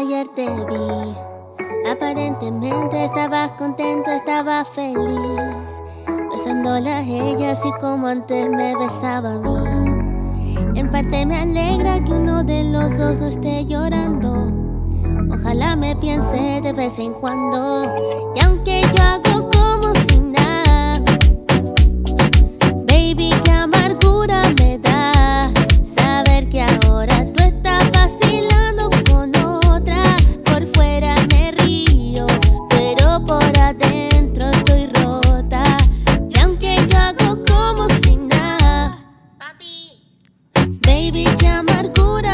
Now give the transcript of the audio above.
Ayer te vi, aparentemente estabas contento, estabas feliz, besándola a ella así como antes me besaba a mí. En parte me alegra que uno de los dos no esté llorando. Ojalá me piense de vez en cuando. Y aunque yo si baby, qué amargura.